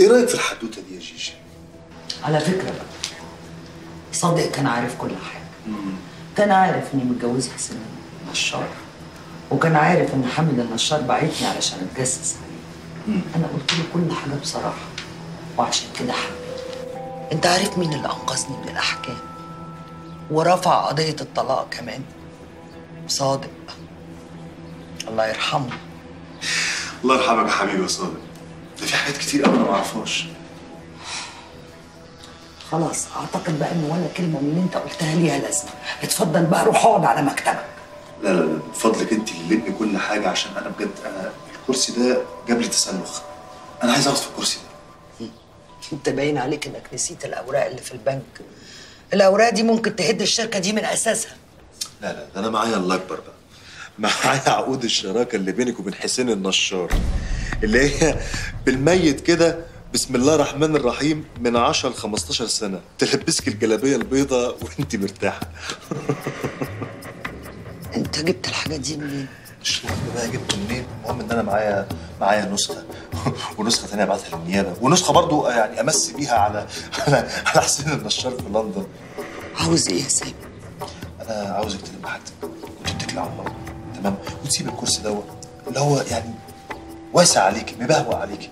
إيه رأيك في الحدوتة دي يا جيجي؟ على فكرة بقى صادق كان عارف كل حاجة. كان عارف إني متجوزة حسين النشار وكان عارف إن حامد النشار بعتني علشان أتجسس عليه. أنا قلت له كل حاجة بصراحة وعشان كده حبيبي. أنت عارف مين اللي أنقذني من الأحكام؟ ورفع قضية الطلاق كمان. صادق. الله يرحمه. الله يرحمك يا حبيبي يا صادق. ده في حاجات كتير قوي أنا ما أعرفهاش. خلاص أعتقد بقى ان ولا كلمة من اللي أنت قلتها ليها لازمة. اتفضل بقى روح اقعد على مكتبك. لا لا من فضلك أنت اللي لمي كل حاجة عشان أنا بجد أنا الكرسي ده جاب لي تسلخ. أنا عايز أقعد في الكرسي ده. أنت باين عليك إنك نسيت الأوراق اللي في البنك. الأوراق دي ممكن تهد الشركة دي من أساسها. لا لا ده أنا معايا الله أكبر بقى. معايا عقود الشراكة اللي بينك وبين حسين النشار. اللي هي بالميت كده بسم الله الرحمن الرحيم من 10 ل 15 سنة. تلبسك الجلابية البيضاء وانت مرتاحة. انت جبت الحاجات دي منين؟ مش بقى جبته منين. المهم إن أنا معايا معايا نسخة. ونسخة ثانية ابعتها للنيابة. ونسخة برضو يعني امس بيها على على على حسين النشار في لندن. عاوز إيه يا سامي؟ أنا عاوزك تلم حاجتك. وتتكلي على الله. تمام؟ وتسيب الكرسي دوت. اللي هو يعني واسع عليكي مبهوى عليكي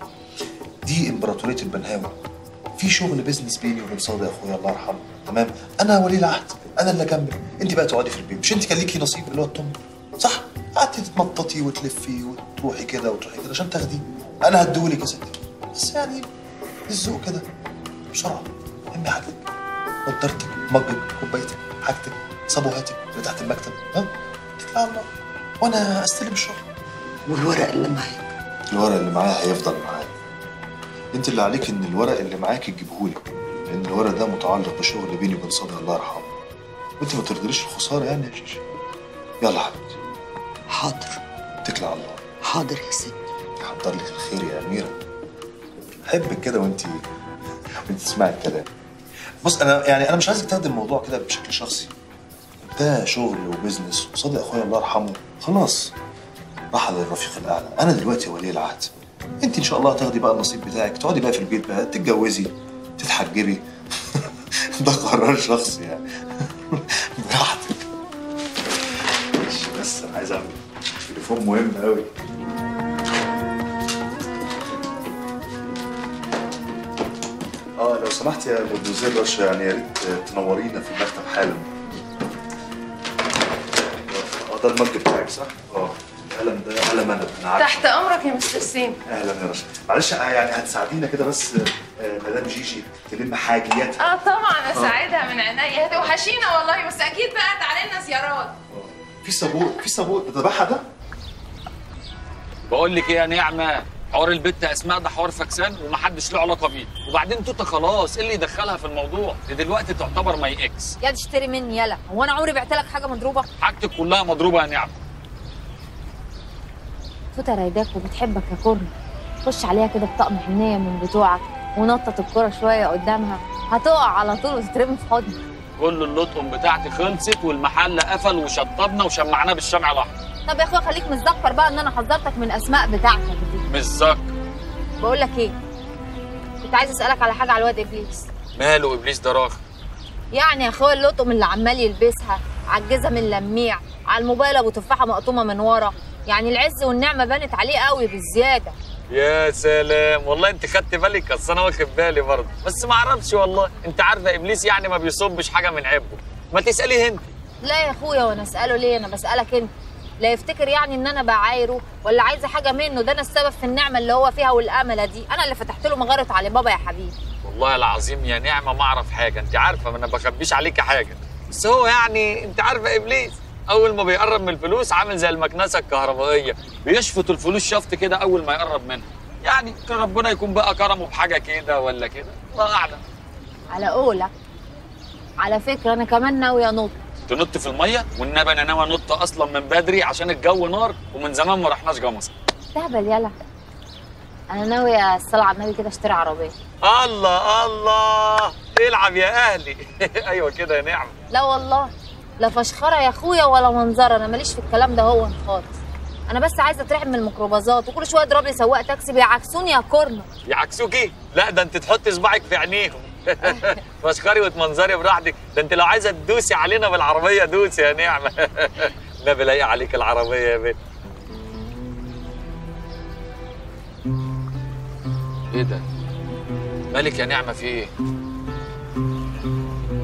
دي إمبراطورية البنهاوي. في شغل بيزنس بيني وبين صادق اخويا الله يرحمه. تمام؟ أنا ولي العهد أنا اللي أكمل. أنت بقى تقعدي في البيت. مش أنت كان ليكي نصيب اللي هو الطم صح. قعدتي تتنططي وتلفي وتروحي كده وتروحي كده عشان تاخديه أنا هديهولك يا ستي. بس يعني الذوق كده. بسرعة. امي حاجتك. نضارتك مجك كوبايتك حاجتك صابوهاتك اللي تحت المكتب. ها؟ اتكلي على الله. وأنا أستلم الشغل. والورق اللي معاك. الورق اللي معايا هيفضل معايا. انت اللي عليك ان الورق اللي معاك تجيبهولك لأن الورق ده متعلق بشغل بيني وبين صادق الله يرحمه. وانت ما ترضيش الخسارة يعني يا جيجي يلا حبيبتي. حاضر. اتكلي على الله. حاضر يا سامي يحضر لك الخير يا أميرة. احبك كده وانت وانت تسمعي الكلام. بص أنا يعني أنا مش عايزك تاخدي الموضوع كده بشكل شخصي. ده شغل وبزنس وصادق أخويا الله يرحمه. خلاص. راح للرفيق الأعلى. أنا دلوقتي ولي العهد. أنت إن شاء الله هتاخدي بقى النصيب بتاعك تقعدي بقى في البيت بقى تتجوزي تتحجبي. ده قرار شخصي يعني. براحتك. ماشي بس أنا عايز أعمل تليفون مهم قوي آه لو سمحت يا مدموزيل رشا يعني يا ريت تنورينا في المكتب حالا. آه ده المج بتاعك صح؟ آه. القلم ده قلم أنا أنا عارف تحت أمرك يا مستر سيم أهلا يا رشا معلش آه، يعني هتساعدينا كده بس آه، مدام جيجي تلم حاجياتها آه طبعا اساعدها من عينيا. هتوحشينا والله بس أكيد بقى تعالي لنا زيارات. في صابون في صابون. ده تبعها ده؟ بقول لك إيه يا نعمة؟ حوار البت أسماء ده حوار فكسان ومحدش له علاقة بيه. وبعدين توته خلاص إيه اللي يدخلها في الموضوع؟ دي دلوقتي تعتبر my ex. يا تشتري مني يلا. هو أنا عمري بعت لك حاجة مضروبة؟ حاجتك كلها مضروبة يا نعمة. توته رايداك وبتحبك يا كورن خش عليها كده بطقم حنيه من بتوعك ونطط الكرة شوية قدامها. هتقع على طول وتترمي في حضنك. كل اللطقم بتاعتي خلصت والمحل قفل وشطبنا وشمعناه بالشمع الأحمر. طب يا اخويا خليك متذكر بقى إن أنا حذرتك من أسماء بتاعتك دي. مش ذاكر بقول لك إيه؟ كنت عايز أسألك على حاجة على الواد إبليس. ماله إبليس ده راخ يعني يا اخويا اللطم اللي عمال يلبسها على الجزم اللميع على الموبايل أبو تفاحة مقطومة من ورا يعني العز والنعمة بانت عليه قوي بالزيادة. يا سلام. والله انت خدت بالك اصل أنا واخد بالي برضه. بس ما أعرفش والله. انت عارفه ابليس يعني ما بيصبش حاجة من عبه ما تسأليه انت. لا يا اخويا وأنا اسأله ليه؟ أنا بسألك انت. لا يفتكر يعني ان أنا بعايره ولا عايزة حاجة منه. ده أنا السبب في النعمة اللي هو فيها والأملة دي. أنا اللي فتحت له مغارة علي بابا يا حبيبي. والله العظيم يا نعمة ما اعرف حاجة. انت عارفة ما أنا بخبيش عليكي حاجة. بس هو يعني انت عارفة ابليس أول ما بيقرب من الفلوس عامل زي المكنسة الكهربائية بيشفط الفلوس شفط كده أول ما يقرب منها. يعني كان ربنا يكون بقى كرمه بحاجة كده ولا كده. الله أعلم. على قولك على فكرة أنا كمان ناوية أنط. تنط في المية؟ والنبي أنا ناوي أنط أصلا من بدري عشان الجو نار ومن زمان ما رحناش جمصة. تهبل يلا. أنا ناوية الصلاة على النبي كده أشتري عربية. الله الله. العب يا أهلي. أيوه كده يا نعمة. لا والله. لا فشخرة يا أخويا ولا منظرة أنا ماليش في الكلام ده هو خالص. أنا بس عايزة اترعب من الميكروباصات وكل شوية اضرب لي سواق تاكسي بيعكسوني يا كورنر. يعكسوكي؟ لا ده أنت تحطي صباعك في عينيهم. فشخري وتمنظري براحتك. ده أنت لو عايزة تدوسي علينا بالعربية دوسي يا نعمة. النبي لاقي عليك العربية يا بنت. إيه ده؟ مالك يا نعمة في إيه؟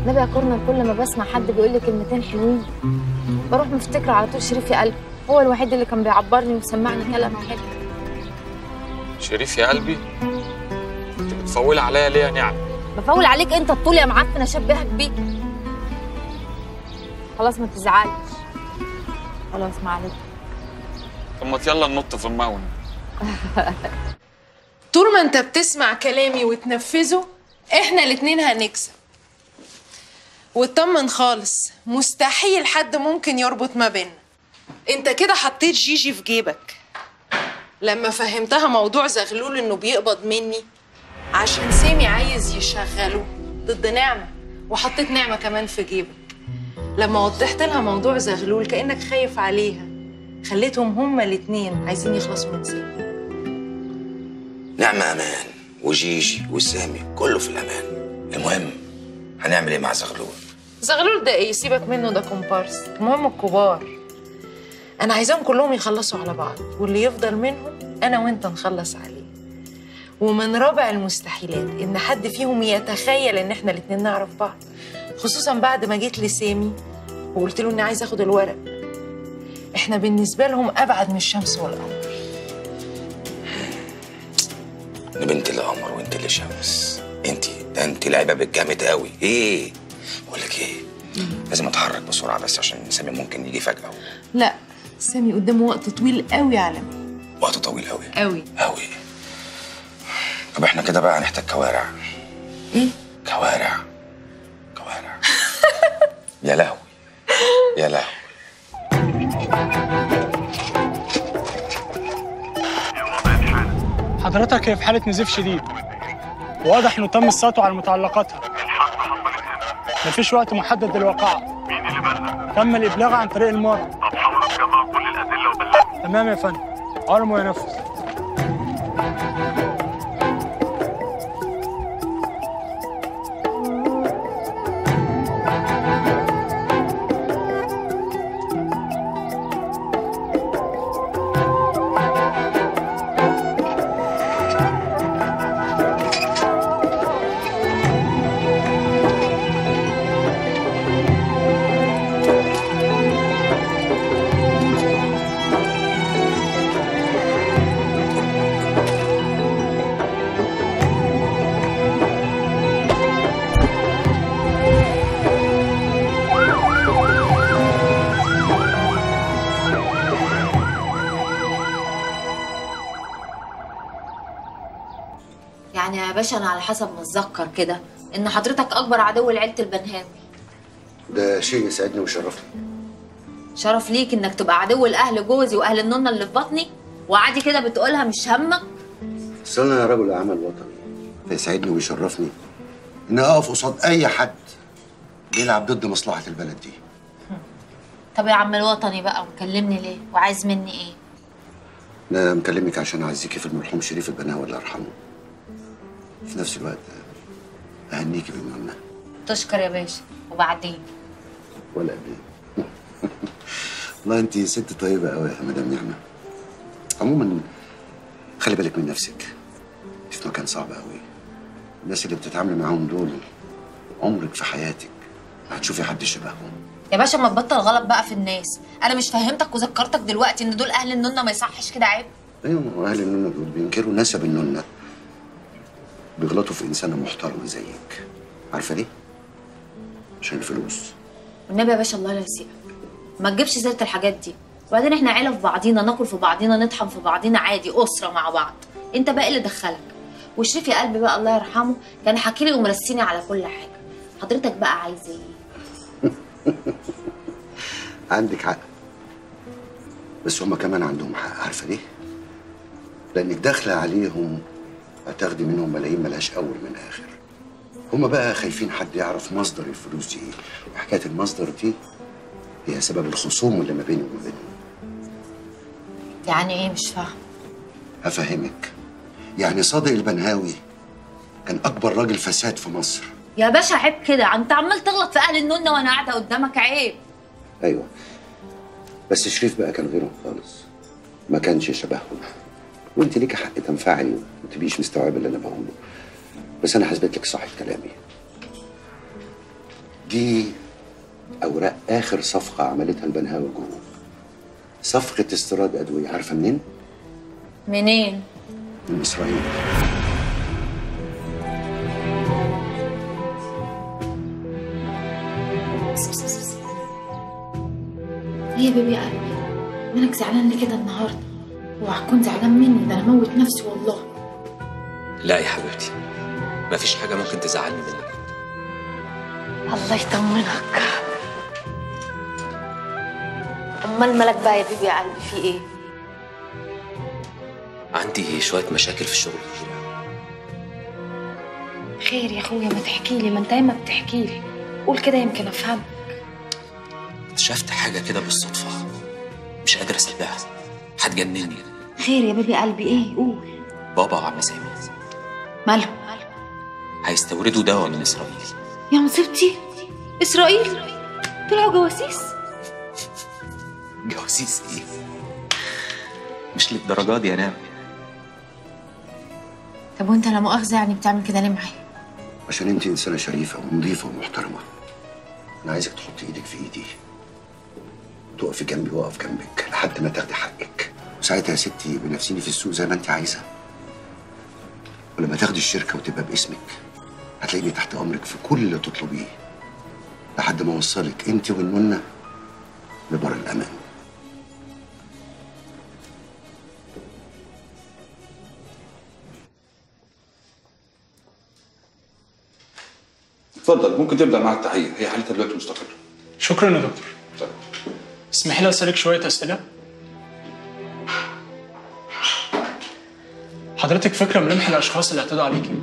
نبي يا كورنر كل ما بسمع حد بيقول لي كلمتين حلوين. بروح مفتكره على طول شريف يا قلبي. هو الوحيد اللي كان بيعبرني ويسمعني كلام حلو شريف يا قلبي انت بتفولي عليا ليه يا نعمه بفول عليك انت الطول يا معفن اشبهك بيك خلاص ما تزعلش. خلاص معلش طب ما يلا ننط في المون طول ما انت بتسمع كلامي وتنفذه إحنا الاتنين هنكسب. واطمن خالص. مستحيل حد ممكن يربط ما بيننا. انت كده حطيت جيجي في جيبك. لما فهمتها موضوع زغلول انه بيقبض مني عشان سامي عايز يشغله ضد نعمة وحطيت نعمة كمان في جيبك. لما وضحت لها موضوع زغلول كأنك خايف عليها خليتهم هما الاتنين عايزين يخلصوا من سامي. نعمة أمان وجيجي وسامي كله في الأمان. المهم هنعمل إيه مع زغلول؟ زغلول ده إيه؟ سيبك منه ده كومبارس. المهم الكبار. أنا عايزاهم كلهم يخلصوا على بعض واللي يفضل منهم أنا وانت نخلص عليه. ومن رابع المستحيلات ان حد فيهم يتخيل ان إحنا الاتنين نعرف بعض. خصوصا بعد ما جيت لسامي وقلت له اني عايز اخد الورق. إحنا بالنسبة لهم أبعد من الشمس والقمر. أنا بنت اللي قمر وأنت اللي شمس. أنت ده أنت لعيبة بالجامد قوي إيه؟ بقول لك إيه؟ لازم أتحرك بسرعة بس عشان سامي ممكن يجي فجأة لا سامي قدامه وقت طويل قوي على مين وقت طويل قوي قوي قوي طب إحنا كده بقى هنحتاج كوارع. إيه؟ كوارع. كوارع. يا لهوي. يا لهوي. حضرتك هي في حالة نزيف شديد. واضح إنه تم السطو على متعلقاتها. مفيش وقت محدد للواقعة مين اللي بلغ؟ تم الإبلاغ عن طريق المرة طب حاولوا تجمعوا كل الأدلة وبلغوا تمام يا فندم. أمر وينفذ حسب ما اتذكر كده ان حضرتك اكبر عدو لعيلة البنهاوي ده شيء يسعدني ويشرفني. شرف ليك انك تبقى عدو لأهل جوزي وأهل النونة اللي في بطني؟ وعادي كده بتقولها مش همك؟ بس أنا رجل أعمال وطني فيسعدني ويشرفني اني أقف قصاد أي حد بيلعب ضد مصلحة البلد دي. طب يا عم الوطني بقى مكلمني ليه؟ وعايز مني إيه؟ أنا مكلمك عشان اعزيكي في المرحوم شريف البناوي الله يرحمه. في نفس الوقت اهنيكي بالمهمة. تشكر يا باشا. وبعدين؟ ولا قبل. والله انت ست طيبة قوي يا مدام نعمة. عموما خلي بالك من نفسك. انت في مكان صعب قوي الناس اللي بتتعاملي معاهم دول عمرك في حياتك ما هتشوفي حد شبههم. يا باشا ما تبطل غلط بقى في الناس. أنا مش فهمتك وذكرتك دلوقتي إن دول أهل النونة ما يصحش كده عيب. أيوه أهل النونة دول بينكروا نسب النونة. بيغلطوا في انسانه محترمه زيك. عارفة ليه؟ عشان الفلوس. والنبي يا باشا الله لا يسيئك. ما تجيبش سيرة الحاجات دي. وبعدين إحنا عيلة في بعضينا ناكل في بعضينا نطحن في بعضينا عادي أسرة مع بعض. أنت بقى اللي دخلك؟ وشريف يا قلبي بقى الله يرحمه كان حكي لي ومرسيني على كل حاجة. حضرتك بقى عايز إيه؟ عندك حق. بس هما كمان عندهم حق عارفة ليه؟ لأنك داخلة عليهم هتاخدي منهم ملايين ملهاش أول من آخر. هما بقى خايفين حد يعرف مصدر الفلوس دي إيه. وحكاية المصدر دي هي سبب الخصوم اللي ما بيني وما بينهم. يعني إيه؟ مش فاهم هفهمك. يعني صادق البنهاوي كان أكبر راجل فساد في مصر. يا باشا عيب كده. أنت عمال تغلط في أهل النونه وأنا قاعدة قدامك عيب. أيوه. بس شريف بقى كان غيرهم خالص. ما كانش شبههم. وانت ليكي حق تنفعلي وما تبقيش مستوعبه اللي أنا بقوله بس أنا هثبت لك صحه كلامي. دي أوراق آخر صفقة عملتها البنهاوي جروب صفقة استيراد أدوية عارفة منين؟ منين؟ من إسرائيل. إيه يا بيبي قلبي؟ مالك زعلان ليه كده النهارده؟ وهتكون زعلان مني ده أنا موت نفسي والله. لا يا حبيبتي مفيش حاجة ممكن تزعلني منك. الله يطمنك. أمال مالك بقى يا بيبي يا قلبي؟ في إيه؟ عندي شوية مشاكل في الشغل. خير يا أخويا ما تحكي لي ما أنت ما بتحكي لي. قول كده يمكن افهم اكتشفت حاجة كده بالصدفة. مش قادر أسيبها. هتجنني. خير يا بيبي قلبي إيه؟ قول. بابا وعم سامي. ماله؟ هيستوردوا دواء من إسرائيل. يا مصيبتي إسرائيل؟ طلعوا جواسيس. جواسيس إيه؟ مش للدرجة دي يا نعم طب وأنت لا مؤاخذة يعني بتعمل كده ليه معايا؟ عشان أنت إنسانة شريفة ونظيفة ومحترمة. أنا عايزك تحطي إيدك في إيدي. تقفي جنبي وأقف جنبك لحد ما تاخدي حقك. وساعتها يا ستي بنفسيني في السوق زي ما انت عايزة. ولما تاخدي الشركة وتبقى باسمك هتلاقيني تحت أمرك في كل اللي تطلبيه لحد ما أوصلك أنت والنونه لبر الأمان. اتفضل ممكن تبدأ مع التحية. هي حالتها دلوقتي مستقره شكرا يا دكتور. طيب. اسمحي لي أسألك شوية أسئلة؟ حضرتك فاكرة ملامح الأشخاص اللي اعتدوا عليكي؟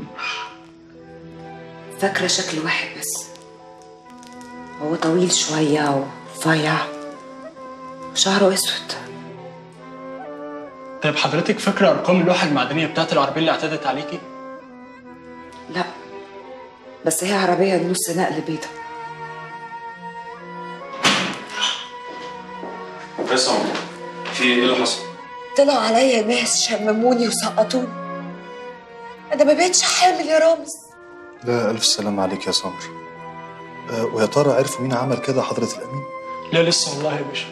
فاكرة شكل واحد بس. هو طويل شوية ورفيع. شعره أسود. طيب حضرتك فاكرة أرقام اللوحة المعدنية بتاعت العربية اللي اعتدت عليكي؟ لا. بس هي عربية نص نقل بيضة. بس عمر في إيه اللي حصل؟ طلعوا عليا ناس شمموني وسقطوني. أنا ما بقتش حامل يا رامز. لا ألف سلام عليك يا سمر. أه ويا ترى عرفوا مين عمل كده حضرة الأمين؟ لا لسه والله يا باشا.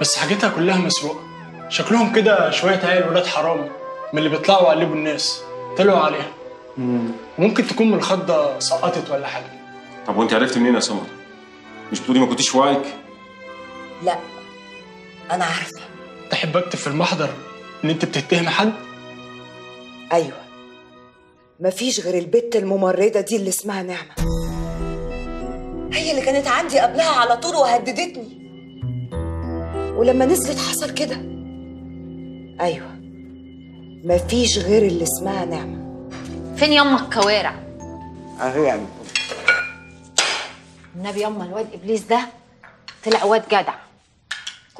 بس حاجتها كلها مسروقة. شكلهم كده شوية عيال ولاد حرام من اللي بيطلعوا يقلبوا الناس. طلعوا عليها. ممكن تكون من الخضة سقطت ولا حاجة. طب وانت عرفت منين يا سمر؟ مش بتقولي ما كنتيش في وعيك؟ لا أنا عارفة. تحب اكتب في المحضر إن أنت بتتهمي حد؟ أيوه. مفيش غير البت الممرضة دي اللي اسمها نعمة. هي اللي كانت عندي قبلها على طول وهددتني. ولما نزلت حصل كده. أيوه. مفيش غير اللي اسمها نعمة. فين يما الكوارع؟ أهي يعني. النبي يما الواد إبليس ده طلع واد جدع.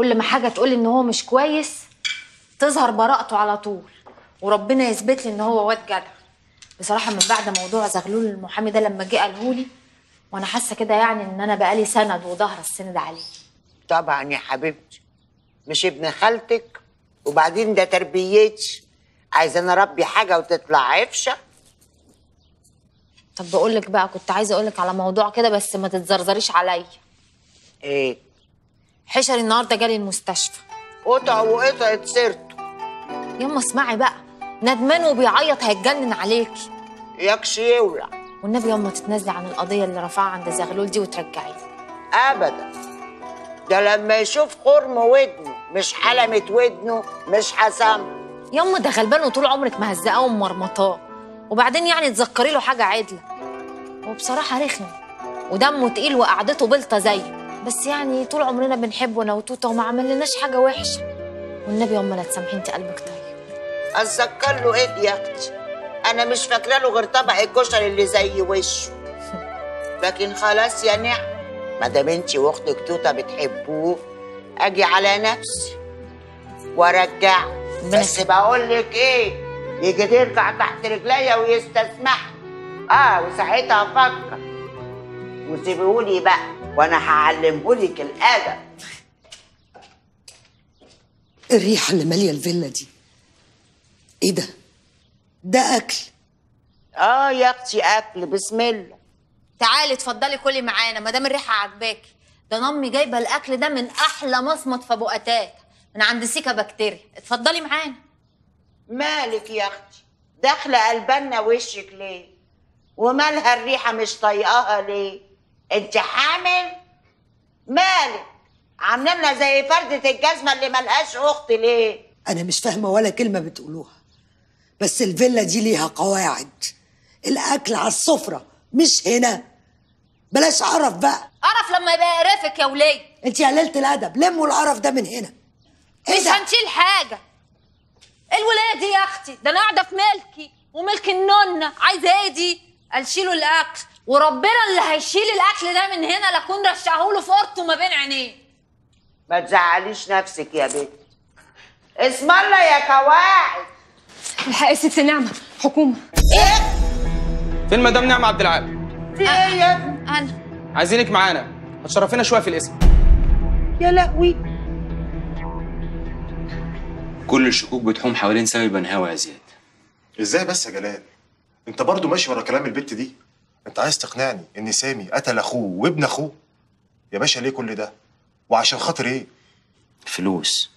كل ما حاجة تقول إن هو مش كويس تظهر براءته على طول وربنا يثبت لي إن هو واد جدع. بصراحة من بعد موضوع زغلول المحامي ده لما جه قالهولي وأنا حاسة كده يعني إن أنا بقالي سند وظهر السند عليه. طبعا يا حبيبتي مش ابن خالتك وبعدين ده تربيتي عايزه أنا أربي حاجة وتطلع عفشة؟ طب بقول لك بقى كنت عايزة أقول لك على موضوع كده بس ما تتزرزريش عليا. إيه؟ حشري النهارده جالي المستشفى. قطع وقطعت سيرته. يما اسمعي بقى ندمان وبيعيط هيتجنن عليكي. يكش يولع. والنبي يما تتنازلي عن القضية اللي رفعها عند زغلول دي وترجعيه ابدا. ده لما يشوف خرم ودنه مش حلمة ودنه مش حسام. يما ده غلبان وطول عمرك مهزقاه ومرمطاه وبعدين يعني تذكري له حاجة عدلة. هو بصراحه رخم ودمه تقيل وقعدته بلطة زيه. بس يعني طول عمرنا بنحبه أنا وتوتة وما عملناش حاجة وحشة. والنبي يما لا تسامحي أنت قلبك طيب. أتذكر له إيه يا أختي؟ أنا مش فاكرة له غير طبق الكشري اللي زي وشه. لكن خلاص يا نعم ما دام أنتي وأختك توتة بتحبوه أجي على نفسي وارجعك بس بقول لك إيه؟ يجي ترجع تحت رجليا ويستسمح. آه وساعتها أفكر. وسيبهولي بقى. وأنا هعلمهولك الآدب. الريحة اللي مالية الفيلا دي. إيه ده؟ ده أكل. آه يا أختي أكل بسم الله. تعالي اتفضلي كلي معانا ما دام الريحة عاجباكي. ده أنا امي جايبة الأكل ده من أحلى مصمت في أبو قتات من عند سيكا بكتيريا اتفضلي معانا. مالك يا أختي؟ داخلة قلبنا وشك ليه؟ ومالها الريحة مش طايقاها ليه؟ انت حامل مالك؟ عامله لنا زي فردة الجزمه اللي ملهاش اخت ليه؟ أنا مش فاهمة ولا كلمة بتقولوها. بس الفيلا دي ليها قواعد. الأكل على السفرة مش هنا. بلاش قرف بقى. قرف لما يبقى قرفك يا وليه انت يا ليلة الأدب. لموا القرف ده من هنا. مش هنشيل حاجة. الولايه دي يا أختي ده أنا قاعدة في ملكي وملك النونة عايزة إيه دي؟ قال شيلوا الأكل. وربنا اللي هيشيل الأكل ده من هنا لأكون رشعهوله في اورته ما بين عينيه. ما تزعليش نفسك يا بنت. اسم الله يا كواعد الحقي ست نعمة حكومة. فين مدام نعمة عبد العال؟ في إيه يا ابني؟ أنا. عايزينك معانا. هتشرفينا شوية في الاسم. يا لهوي. كل الشكوك بتحوم حوالين سامي بنهاوي يا زياد. إزاي بس يا جلال؟ انت برضو ماشي ورا كلام البت دي. انت عايز تقنعني ان سامي قتل اخوه وابن اخوه؟ يا باشا ليه كل ده؟ وعشان خاطر إيه؟ فلوس.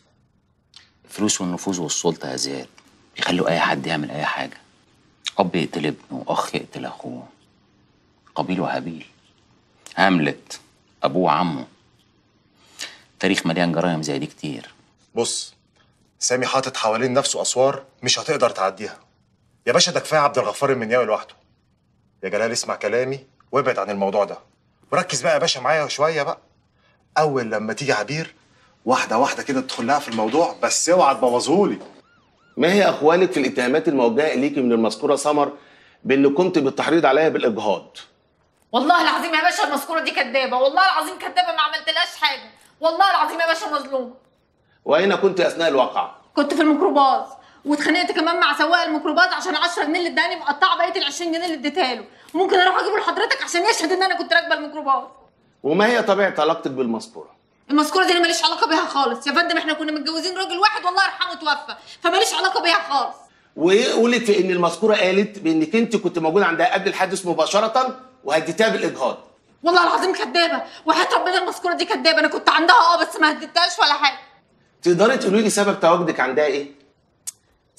الفلوس والنفوذ والسلطة يا زياد بيخلوا أي حد يعمل أي حاجة. أب يقتل ابنه وأخ يقتل أخوه. قابيل وهابيل. هاملت أبوه وعمه. تاريخ مليان جرايم زي دي كتير. بص سامي حاطط حوالين نفسه أسوار مش هتقدر تعديها. يا باشا ده كفاية عبد الغفار المنياوي لوحده. يا جلال اسمع كلامي وابعد عن الموضوع ده. وركز بقى يا باشا معايا شوية بقى. أول لما تيجي عبير واحدة واحدة كده تدخل لها في الموضوع بس اوعى تبوظهولي. ما هي اقوالك في الاتهامات الموجهة إليك من المذكورة سمر بان قمت بالتحريض عليها بالإجهاض؟ والله العظيم يا باشا المذكورة دي كدابة. والله العظيم كدابة ما عملتلهاش حاجة. والله العظيم يا باشا مظلومه وأين كنت أثناء الواقعة؟ كنت في الميكروباص. واتخانقت كمان مع سواق الميكروباص عشان 10 جنيه اللي اداني مقطعة بقية ال 20 جنيه اللي اديتها له. ممكن أروح اجيبه لحضرتك عشان يشهد ان أنا كنت راكبة الميكروباص. وما هي طبيعة علاقتك بالمذكوره المذكوره دي أنا ماليش علاقة بيها خالص. يا فندم إحنا كنا متجوزين راجل واحد والله يرحمه توفى. فماليش علاقة بيها خالص. وايه في إن المذكوره قالت بإنك أنت كنت موجودة عندها قبل الحادث مباشرة وهديتها بالإجهاض. والله العظيم كدابة. وحياة ربنا المذكوره دي كدابة. أنا كنت عندها آه بس ما هديتهاش ولا حاجة. تقدري تقولي لي سبب تواجدك عندها إيه؟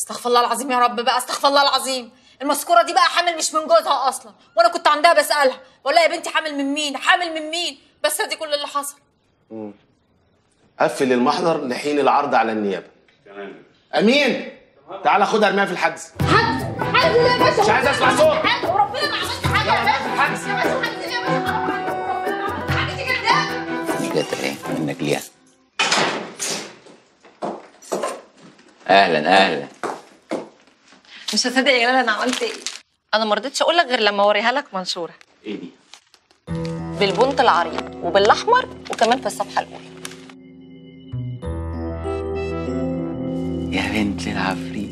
استغفر الله العظيم يا رب بقى استغفر الله العظيم. المذكورة دي بقى حامل مش من جوزها أصلا وأنا كنت عندها بسألها بقول لها يا بنتي حامل من مين؟ حامل من مين؟ بس دي كل اللي حصل. مم. قفل المحضر لحين العرض على النيابة. أمين؟ تعالى خدها أرميها في الحجز. حد يا باشا. مش عايز أسمع صوت. حد وربنا ما عملت حاجة. يا باشا يا باشا حد يا باشا. جت إيه؟ منك ليها. أهلا أهلا. مش هتصدق يا جلال أنا عملت إيه. أنا ما رضيتش أقول لك غير لما أوريها لك منشوره إيه دي؟ بالبنط العريض وبالأحمر وكمان في الصفحة الأولى. يا بنت العفريتة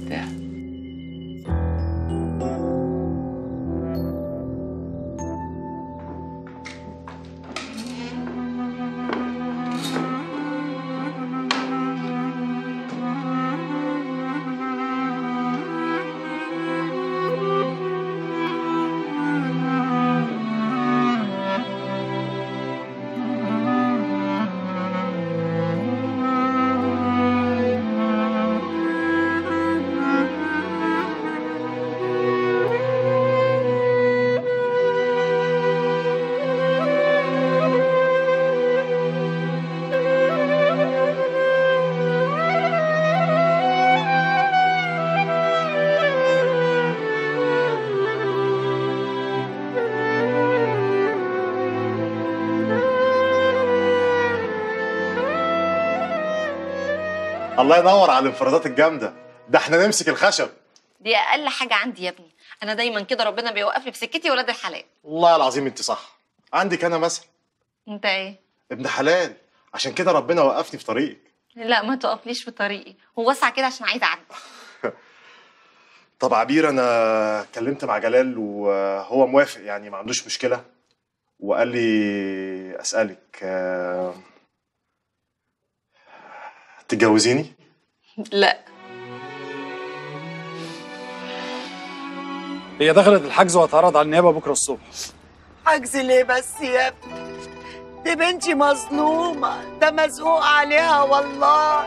الله ينور على الانفرادات الجامدة. ده إحنا نمسك الخشب. دي أقل حاجة عندي يا ابني. أنا دايما كده ربنا بيوقف لي في سكتي ولاد الحلال. والله العظيم انت صح. عندك أنا مثلا أنت إيه؟ ابن حلال. عشان كده ربنا وقفني في طريقك. لا ما تقفليش في طريقي. ووسع كده عشان عايزه أعدي. طب عبير أنا اتكلمت مع جلال وهو موافق يعني ما عندوش مشكلة. وقال لي أسألك آه، تتجوزيني؟ لا. هي دخلت الحجز وهتعرض على النيابة بكرة الصبح. حجز ليه بس يا ابني؟ دي بنتي مظلومة. ده مزقوق عليها والله.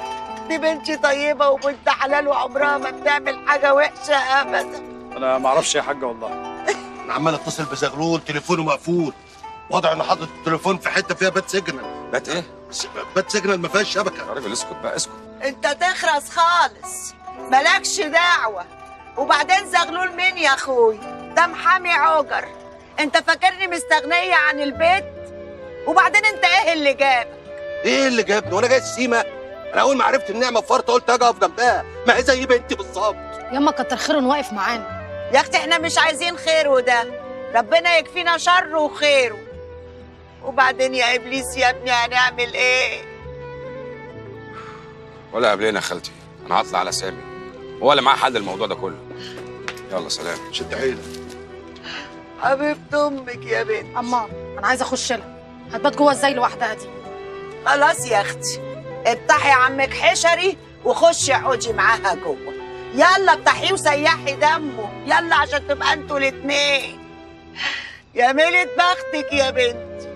دي بنتي طيبة وبنت حلال وعمرها ما بتعمل حاجة وحشة أبدا. أنا ما أعرفش يا حاجة والله. أنا عمال اتصل بزغلول تليفونه مقفول. واضح انه حاطط التليفون في حتة فيها بات سيجنال بات إيه؟ بات سيجنال ما فيهاش شبكة. يا راجل اسكت بقى اسكت. انت تخرس خالص. مالكش دعوة. وبعدين زغلول مين يا أخوي؟ ده محامي عجر انت فاكرني مستغنية عن البيت؟ وبعدين انت إيه اللي جابك إيه اللي جابني؟ وأنا جاي السيما. أنا اول ما عرفت النعمة في فرطه قلت أجي اقف جنبها. ما هي زي بنتي بالظبط. ياما كتر خيره واقف معانا. يا أختي إحنا مش عايزين خيره ده ربنا يكفينا شره وخيره وبعدين يا إبليس يا ابني هنعمل إيه؟ ولا قبلنا يا خالتي. أنا هطلع على سامي. هو اللي معاه حل الموضوع ده كله. يلا سلام. شد حيلك حبيبة أمك يا بنت أما أنا عايزة أخش لها. هتبات جوه إزاي لوحدها دي؟ خلاص يا أختي. افتحي عمك حشري وخشي اقعدي معاها جوه. يلا افتحيه وسيحي دمه. يلا عشان تبقى أنتوا الاتنين. يا ميلة بختك يا بنت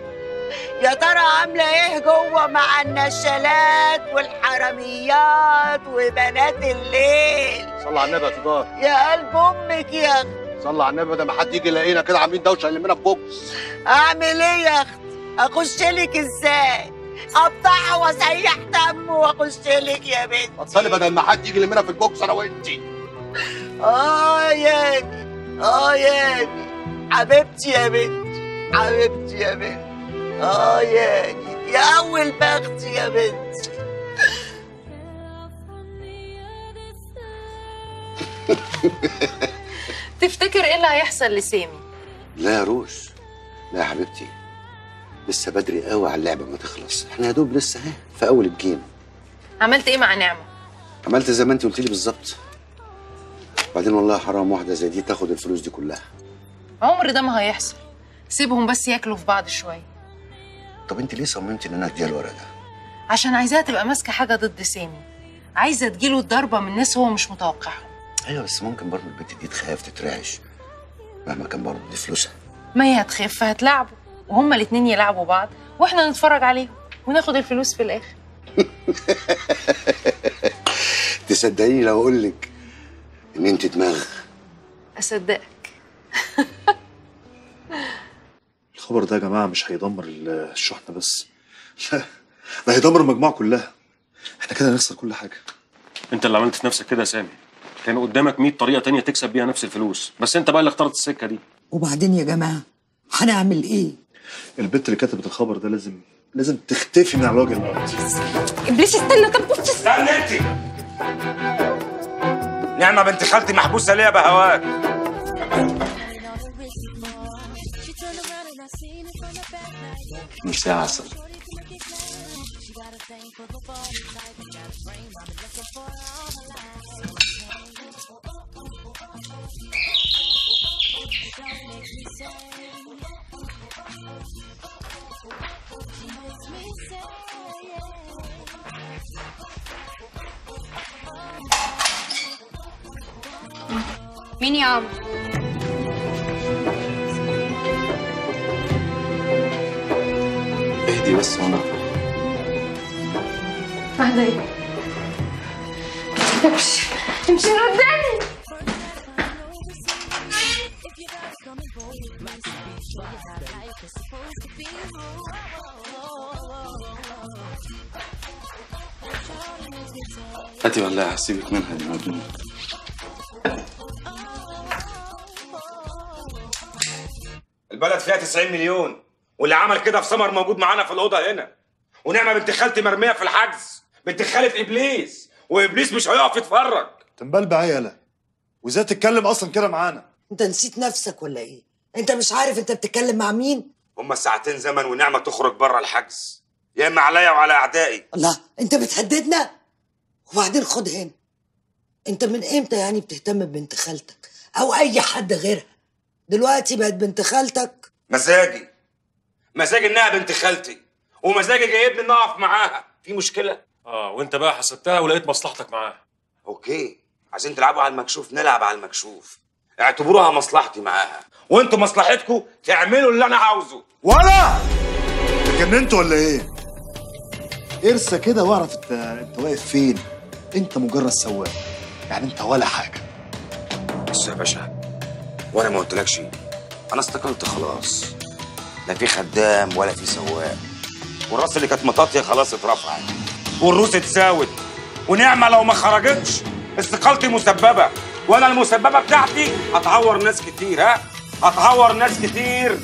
يا ترى عاملة إيه جوه مع النشالات والحراميات وبنات الليل؟ صلى على النبي يا تدار يا قلب أمك يا أختي صلى على النبي ده ما حد يجي يلاقينا كده عاملين دوشة يلمنا في بوكس. أعمل إيه يا أختي أخش لك إزاي؟ أقطعها وأسيح دمه وأخش لك يا بنت بطلي بدل ما حد يجي يلمنا في البوكس أنا وأنتي. آه ياني آه ياني حبيبتي يا بنت حبيبتي يا بنت آه ياني يا أول بختي يا بنت تفتكر إيه اللي هيحصل لسامي؟ لا يا روش لا يا حبيبتي. لسه بدري قوي على اللعبة ما تخلص. إحنا يا دوب لسه أهي في أول الجيم. عملت إيه مع نعمة؟ عملت زي ما انت قلت لي بالظبط. بعدين والله حرام واحدة زي دي تاخد الفلوس دي كلها. عمر ده ما هيحصل. سيبهم بس ياكلوا في بعض شوية. طب انت ليه صممتي ان أنا اديها الورق ده؟ عشان عايزاها تبقى ماسكة حاجة ضد سامي. عايزة تجيله الضربه من ناس هو مش متوقعهم أيوه بس ممكن برضه البنت دي تخاف تترعش. مهما كان برضه دي فلوسها. ما هي هتخف هتلعبوا وهما الاتنين يلعبوا بعض وإحنا نتفرج عليهم وناخد الفلوس في الآخر. تصدقيني لو أقول لك إن أنت دماغ. أصدقك. الخبر ده يا جماعة مش هيدمر الشحنة بس. لا ده هيدمر المجموعة كلها. إحنا كده هنخسر كل حاجة. انت اللي عملت في نفسك كده يا سامي. كان قدامك 100 طريقة تانية تكسب بيها نفس الفلوس. بس انت بقى اللي اخترت السكة دي. وبعدين يا جماعة هنعمل إيه؟ البت اللي كتبت الخبر ده لازم لازم تختفي من على وجه الأرض ابليس استنى طب بص استنى. انت. نعمة بنت خالتي محبوسة ليه بهواك. ميرسي يا عسل مين يا عم اهدي بس وأنا بعدين امشي امشي من قدامي هاتي والله هسيبك منها دي مجنون البلد فيها 90 مليون. واللي عمل كده في سمر موجود معانا في الأوضة هنا. ونعمة بنت خالتي مرمية في الحجز. بنت خالة إبليس. وإبليس مش هيقف يتفرج. تنبال بعيالة وإزاي تتكلم أصلا كده معانا؟ أنت نسيت نفسك ولا إيه؟ أنت مش عارف أنت بتتكلم مع مين؟ هما ساعتين زمن ونعمة تخرج بره الحجز. يا إما عليا وعلى أعدائي. الله أنت بتهددنا؟ وبعدين خد هنا. أنت من إمتى يعني بتهتم ببنت خالتك؟ أو أي حد غيرها. دلوقتي بقت بنت خالتك؟ مزاجي. مزاجي انها بنت خالتي ومزاجي جايبني ان اقف معاها. في مشكلة؟ آه وأنت بقى حسبتها ولقيت مصلحتك معاها. أوكي عايزين تلعبوا على المكشوف نلعب على المكشوف. اعتبروها مصلحتي معاها. وأنتوا مصلحتكم تعملوا اللي أنا عاوزه. ولا! اتجننت ولا إيه؟ ارسى كده واعرف انت أنت واقف فين. أنت مجرد سواق. يعني أنت ولا حاجة. بص يا باشا وأنا ما قلتلكش. أنا استقلت خلاص. لا في خدام ولا في سواق. والراس اللي كانت مطاطية خلاص اترفعت. والروس اتساوت. ونعمة لو ما خرجتش استقالتي مسببة. وأنا المسببة بتاعتي. هتعور ناس كتير ها؟ هتعور ناس كتير.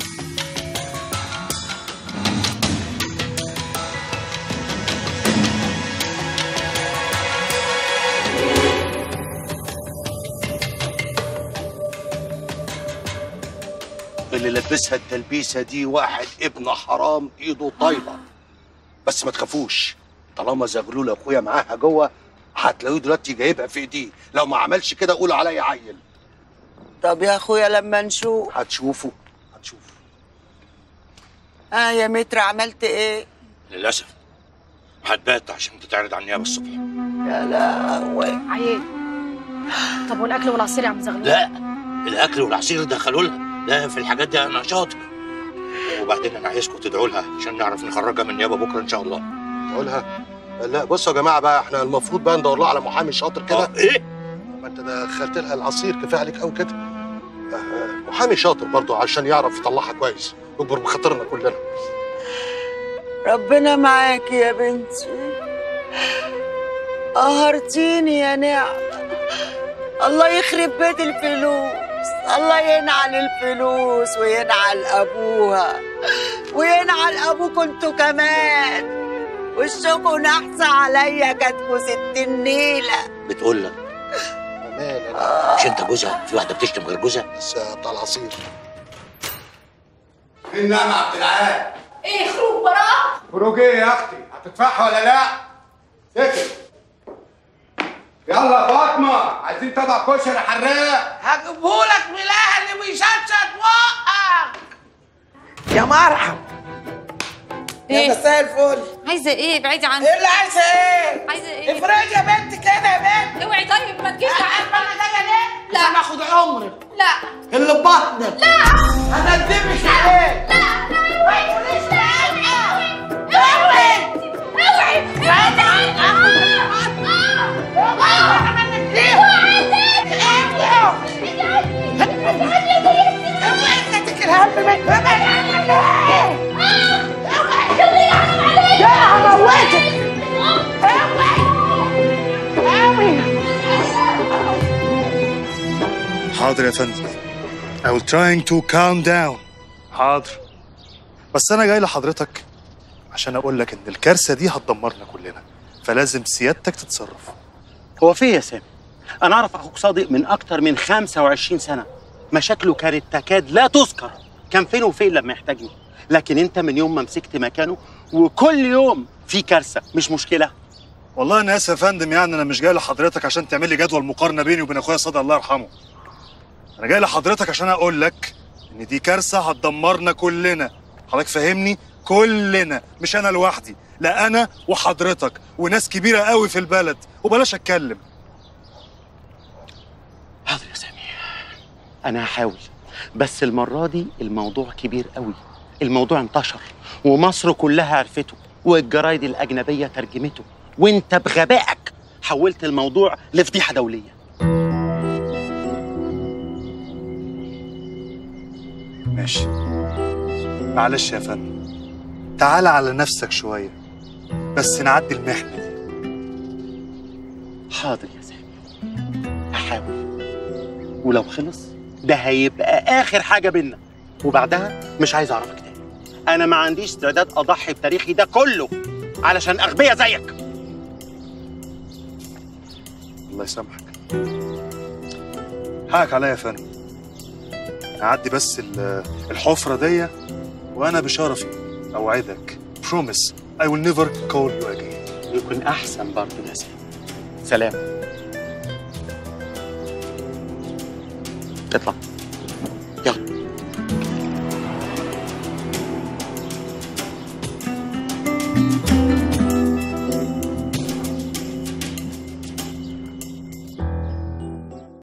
اللي لبسها التلبيسة دي واحد ابن حرام إيده طايله بس ما تخافوش طالما زغلول أخويا معاها جوه هتلاقيه دلوقتي جايبها في إيديه. لو ما عملش كده قولوا عليا عيل. طب يا أخويا لما نشوف. هتشوفوا آه يا متر عملت إيه؟ للأسف. هتبات عشان تتعرض على النيابة الصبح. يا لهوي. عيال طب والأكل والعصير يا عم زغلول؟ لا الأكل والعصير دخلوا لها. لا في الحاجات دي أنا شاطر. وبعدين أنا عايزكم تدعوا لها عشان نعرف نخرجها من النيابه بكرة إن شاء الله. تدعوا لها؟ لا بصوا يا جماعة بقى إحنا المفروض بقى ندور لها على محامي شاطر كده. إيه؟ ما أنت دخلت لها العصير كفاية عليك قوي كده. آه، محامي شاطر برضه عشان يعرف يطلعها كويس. يكبر بخاطرنا كلنا. ربنا معاكي يا بنتي. قهرتيني يا نعمة. الله يخرب بيت الفلوس. الله ينعل الفلوس وينعل أبوها وينعل أبوكوا أنتوا كمان. وشكوا نحس عليا كاتكوا ست النيلة بتقول لك مش أنت جوزها؟ في واحدة بتشتم غير جوزها؟ بس بتاع العصير فين نعمة عبد العال. إيه خروج براءة؟ خروج إيه يا أختي؟ هتدفعها ولا لا؟ سكت يلا يا فاطمة. عايزين طبق كشري حراق. هجيبهولك من الأهل بيشطشط بقك يا مرحب يا مساء الفل. عايزة إيه؟ ابعدي عني إيه اللي عايزة إيه؟ عايزة إيه؟ افرضي يا بنت كده يا بنت. اوعي طيب ما تجيش عارفه أنا جاية ليه؟ لا. عشان آخد عمرك لا. اللي في بطنك. لا. هندمك عليه لا لا. ما تقوليش لا اوعي اوعي ابعدي عني حاضر يا فندم. I was trying to calm down. حاضر. بس أنا جاي لحضرتك عشان أقول لك إن الكارثة دي هتدمرنا كلنا فلازم سيادتك تتصرف. هو في يا سامي؟ أنا أعرف أخوك صادق من أكتر من 25 سنة. مشاكله كانت تكاد لا تذكر. كان فين وفين لما يحتاجني. لكن أنت من يوم ما مسكت مكانه وكل يوم في كارثة. مش مشكلة. والله أنا آسف يا فندم يعني أنا مش جاي لحضرتك عشان تعمل لي جدول مقارنة بيني وبين أخويا صادق الله يرحمه. أنا جاي لحضرتك عشان أقول لك إن دي كارثة هتدمرنا كلنا. حضرتك فاهمني؟ كلنا. مش أنا لوحدي لا أنا وحضرتك وناس كبيرة قوي في البلد. وبلاش أتكلم. حاضر يا سامي. أنا هحاول بس المرة دي الموضوع كبير قوي. الموضوع انتشر ومصر كلها عرفته والجرايد الأجنبية ترجمته وأنت بغبائك حولت الموضوع لفضيحة دولية. ماشي. معلش يا فندم. تعال على نفسك شوية بس نعدي المحنة دي. حاضر يا سامي. هحاول. ولو خلص ده هيبقى آخر حاجة بينا. وبعدها مش عايز أعرفك تاني. أنا ما عنديش استعداد أضحي بتاريخي ده كله علشان اغبياء زيك. الله يسامحك. حقك عليا يا فندم. نعدي بس ال- الحفرة دي وأنا بشرفي أوعدك. بروميس I will never call you again. يكون أحسن برضه يا سلام. اطلع يلا